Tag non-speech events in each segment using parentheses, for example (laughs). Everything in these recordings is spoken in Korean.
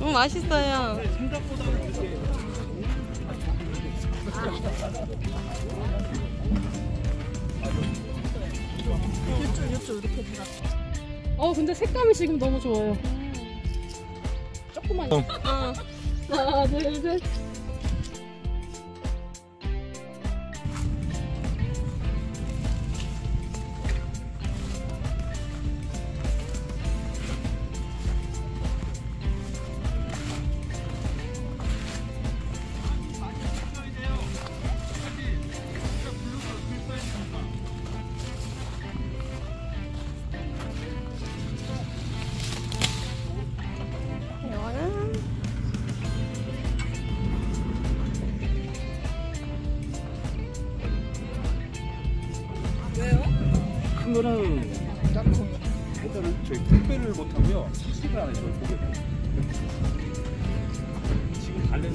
음, 맛있어요. 어, 근데 색감이 지금 너무 좋아요. 조금만. 어. 하나, 둘, 셋. 택배를 못 하고요. 시식을 안 해요, 저희 고객. 지금 달래는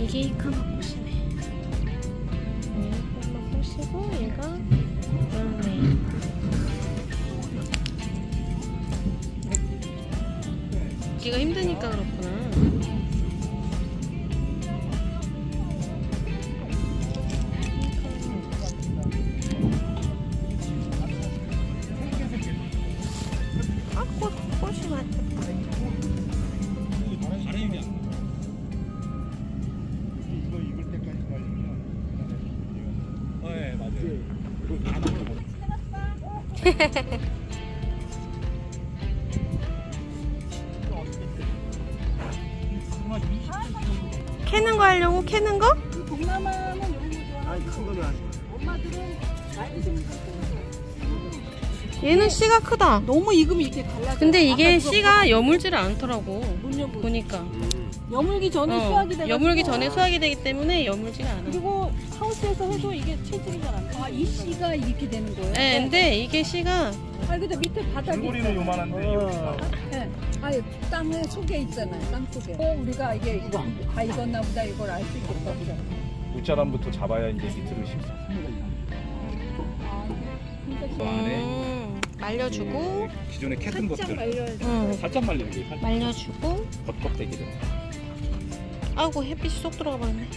이게 카마 꽃이네. 네, 카마 꽃이고 얘가 열매. 기가 힘드니까 그렇구 (laughs) 캐는 거 하려고 캐는 거? 동남아는. 아니 큰 거는 아니고 엄마들은 나이 드신 분들 얘는 씨가 크다. 너무 익으면 이렇게 갈라져. 근데 이게 씨가 여물지를 않더라고. 보니까. 여물기 전에 어, 수확이 되고 여물기 전에 수확이 되기 때문에 여물지가 않아. 그리고 하우스에서 해도 이게 체질이 잘안 돼. 아이 씨가 이렇게 되는 거예요? 네, 근데 이게 씨가 아 근데 밑에 바닥이 줄거리는 요만한데 다. 네. 아니 땅에 속에 있잖아요. 땅 속에. 어, 우리가 이게 이거 다 익었나 보다 이걸 알 수 있겠다. 옷자람부터 잡아야 이제 밑으로 심습니다. 그 안에 음, 말려주고 그 기존에 캤던 살짝 것들. 음, 살짝 말리는 거예요. 살짝 말려주고 겉껍데기를. 아이고 햇빛이 쏙 들어가 버렸네.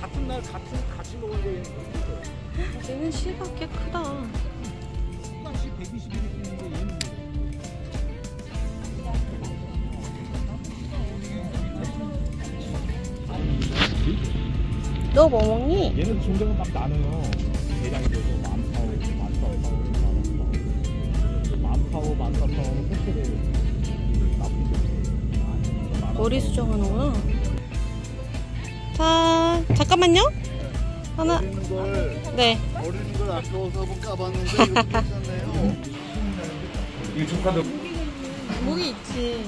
같은 날 같은 같이 먹은 게 얘는 씨가 꽤 크다. 수당시 121이 있는데 얘는 너 뭐 먹니? 얘는 종류가 막 나눠요. 대량이 만사파오, 호텔에 나쁜 머리 수정하는구나. 자, 잠깐만요. 하나, 네. 버리는 걸 아까워서 한번 까봤는데 이렇게 이게 조카도 목이 있지.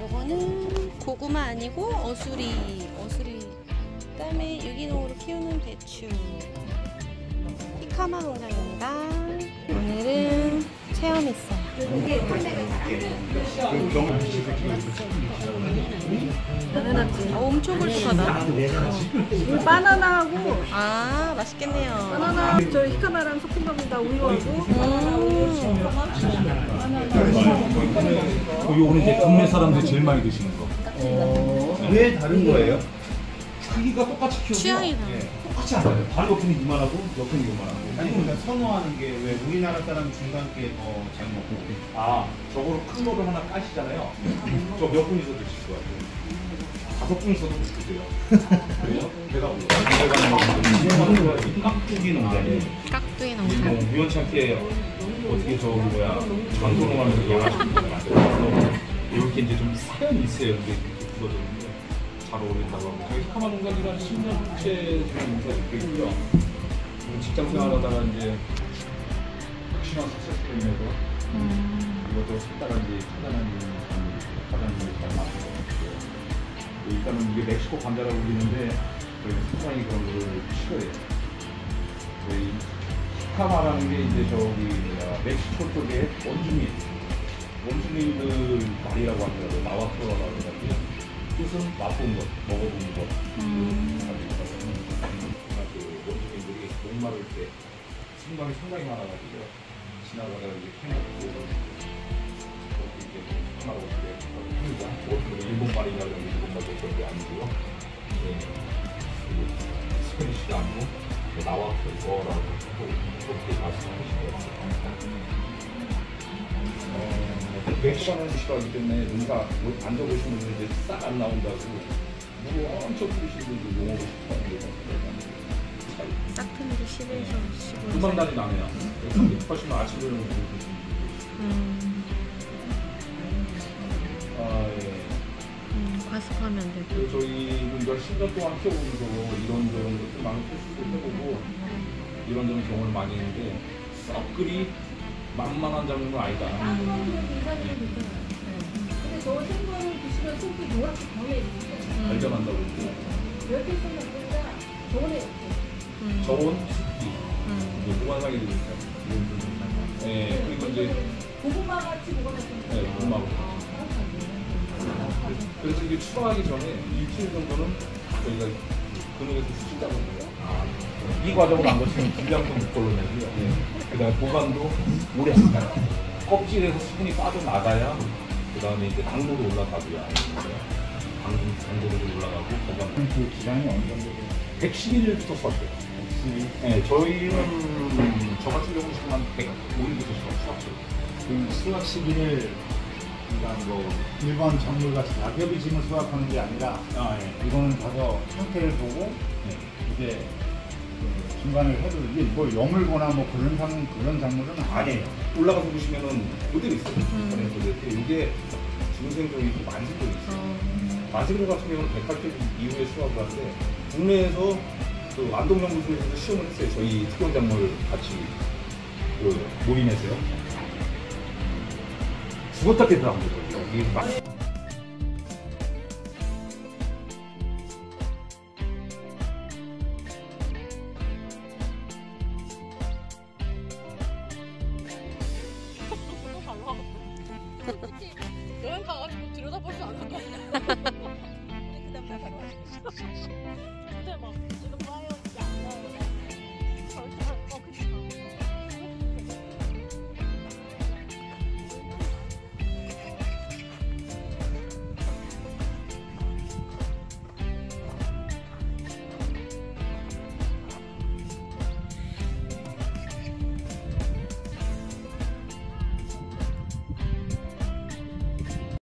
요거는 고구마 아니고 어수리. 어수리. 그 다음에 유기농으로 키우는 배추. 히카마 농장입니다. 오늘은 체험 있어요. 어, 엄청 걸쭉하다. 이 바나나하고 아, 맛있겠네요. 바나나 저 히카마랑 섞은 겁니다. 우유하고. 음, 요거는 이제 국내 사람들이 제일 많이 드시는 거. 왜 다른 거예요? 크기가 똑같이 키우고 취향이 다르네. 똑같이 알아요. 다리 옆은 이만하고 옆은 이만하고. 아니 그러니까 선호하는 게 왜 우리나라 사람 중간 게더잘 먹고 아, 저거를 큰 거를 하나 까시잖아요. 저 몇 분이서 드실 것 같아요? 다섯 분이서도 드세요. 그래요? 배가 배가 깍두기 농장이에요. 깍두기 뭐 농장. 우연찮게 어떻게 저 뭐야 전통하면서 영화를 만들어서 이렇게 이제 좀 사연이 있어요. 근데 그거거든요. 잘 어울린다고 하고 저희 카마 농장이 한 10년째 지금 있고요. 지금 직장 생활하다가 이제 혹시나 스트레스로 인해서 이것도 색다른 이제 찾아내는 과장님이 잘 맞는 것 같아요. 일단은 이게 멕시코 감자라고 불리는데 저희는 상당히 그런 거를 싫어해요. 저희 히카마라는 게 이제 저기 멕시코 쪽에 원주민 원주민들 말이라고 하더라고요. 나와토라고 하더라고요. 그 이곳은 맛본 것, 먹어본 것. 음. 그 원주민들이 목마를 때 생각이 상당히 많아가지고 지나가다가 이제 캐먹고 이제 하나로 어떻게 합니다. 어떤 일본 말이냐 그러면 일본 말 그런 게 아니고요. 네. 그 스페니쉬가 아니고 나와 그거라고 그렇게 말씀하시더라고요. 어, 맥주하는 시간이기 때문에 뭐 앉아보시는 분들 이제 싹안 나온다고 뭐 엄청 뿌리시는 분들 용어고 싶다는 게 잘. 싹트미를 11점 15점. 금방단이 나네요. 하시면 아침 저녁 음. 아 예. 음, 과습하면 되고. 저희는 몇십 년 동안 키워보면서 이런저런 것들 많은 테스트도 해보고 이런저런 경험을 많이 했는데 썩 그리 만만한 장면은 아니다. 근데 저 생선을 드시면 속이 노랗게 변해 있어요. 발전한다고 했고 이렇게 생각보다 저번에 음, 저온 습기 음. 이제 되고 있어요. 예, 그리고 이제 고구마 같이 뭐가 좀 네, 고구마고. 그래서 이게 추가하기 전에 일주일 정도는 저희가 근육에서 수준다고 해요. 이 과정을 안 거치면 분량도 못 걸러내고요. 예. 그 다음에 보관도 오래 할까요? 껍질에서 수분이 빠져나가야 그 다음에 이제 당도도 올라가고요. 당도, 당도도 올라가고 보관. 그 기간이 어느 정도 111일부터 수확해요. 네, 저희는 저 같은 경우는 지금 한 105일부터 수확해요. 그 수확 시기를 그러니까 뭐 일반 작물같이 낙엽이 지면 수확하는 게 아니라 아, 예. 이거는 가서 상태를 보고 네. 이제 그 중간에 해도 이게 뭐 여물거나 뭐 그런 상 그런 작물은 아니에요. 올라가서 보시면은 그대로 있어요. 전에 그대로. 이게 중생종이 또 만생종이 있어요. 어, 만생종 같은 경우는 108일 이후에 수확을 하는데 국내에서 그 안동연구소에서 시험을 했어요. 저희 특경 작물 같이 그 모임에서요. 죽었다 깨더라고요. 들여다보지 않는 거 아니야? 근데 막 지금 봐요 이게 안 나와요. 절대 안- 어 그치